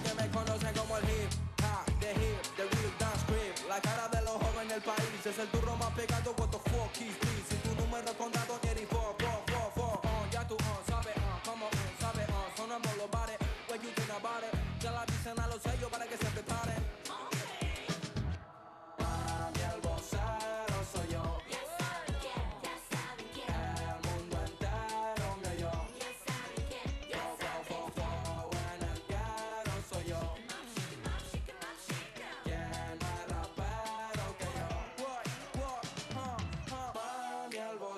calle me conocen como el hip, ha, the hip, the real dance creep. La cara de los jóvenes del país es el turro más pegado. What the fuck is this? Si tu número contado tiene four, four, four, four. Uh, ya tú uh, sabes, uh, como uh, sabes, uh, sonamos los bares. What you think about it? Ya la dicen a los sellos para que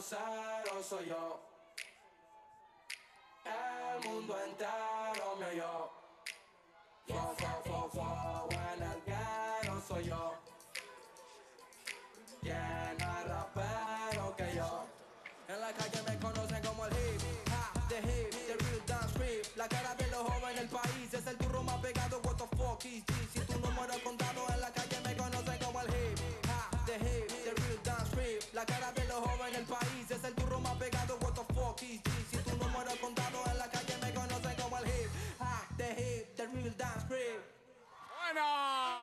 Vocero soy yo. El mundo entero me oyó. Fo, fo, fo, fo, en el ghetto soy yo. ¿Quién más rapero que yo? En la calle me conocen como el hip, ha, the hip, the real dance creep. La cara de los jóvenes del país es el turro más pegado. What the fuck is this? Si tu número es contado en la calle me conocen como el hip, ha, the hip, the real dance creep. La cara de me conocen como el hip,